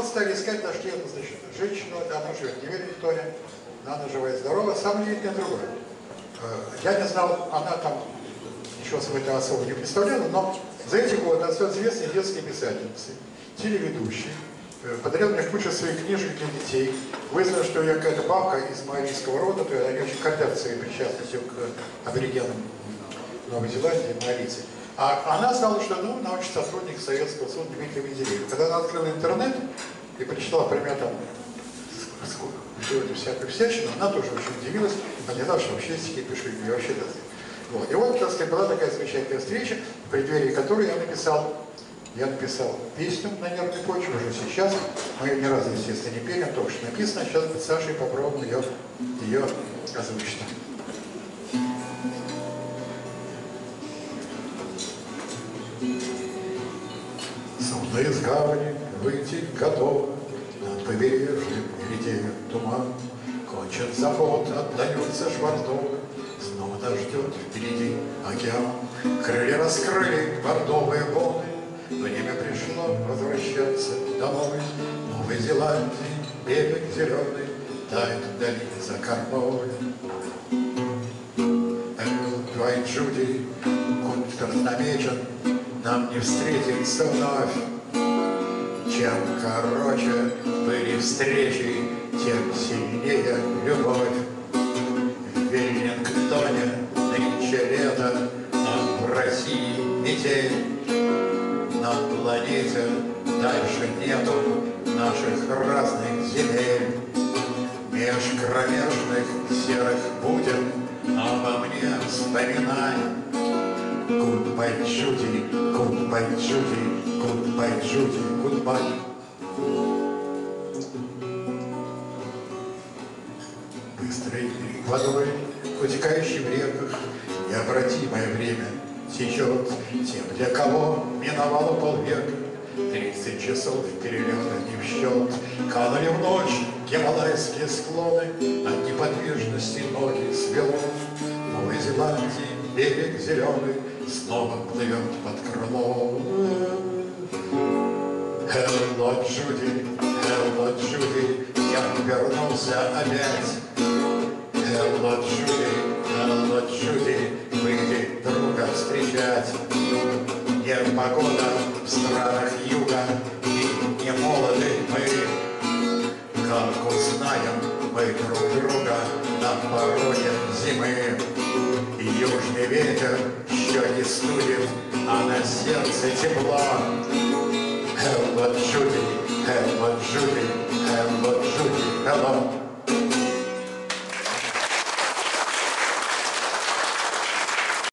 вот стали искать, нашли эту, значит, женщину, она живет в Невеле, Виктория, она живая, здорова, самое удивительное другое. Э, Я не знал, она там ничего своего этого особо не представляла, но за эти годы она стала известной детской писательницей, телеведущей, э, подарила мне кучу своих книжек для детей. Выяснилось, что я какая-то бабка из маорийского рода, то они очень гордят своей причастностью к аборигенам Новой Зеландии, маорийцы. А она знала, что ну, научный сотрудник Советского суда Дмитрий Менделеев. Когда она открыла интернет и прочитала про меня там всю эту всякую всячину, она тоже очень удивилась, она не знала, что вообще стихи пишу, и вообще да. Вот. И вот, так была такая замечательная встреча, в преддверии которой я написал, я написал песню на нервной почве уже сейчас. Мы ни разу, естественно, не пели, только что написано. Сейчас с Сашей попробуем ее, ее озвучить. Судно из гавани выйти готово, Над побережьем глядеет туман. Кончен завод, отдается швартовый, Снова нас ждет впереди океан. Крылья раскрыли бордовые боны, Время пришло возвращаться домой. Новой Зеландии берег зеленый Тает вдали за кормой. Эл, твой Джуди, намечен, Нам не встретиться вновь. Чем короче были встречи, тем сильнее любовь. В Веллингтоне нынче лето, а в России метель. На планете дальше нету наших разных земель. Меж кромешных серых будем обо мне вспоминай. Goodbye, Judy, goodbye, Goodbye. Быстрой водой, утекающей в реках, необратимое время течет тем, для кого миновало полвека. Тридцать часов перелета не в счет, Канули в ночь гималайские склоны, От неподвижности ноги свело. Новой Зеландии берег зеленый Снова плывет под крылом. Джуди, hello, Джуди, я вернулся опять. Hello, Джуди, hello, Джуди, выйди друга встречать. Не погода в странах юга, и не молоды мы. Как узнаем мы друг друга на пороге зимы. Южный ветер еще не студит, а на сердце тепло. Hello, Judy, hello, Judy, hello, Judy, hello.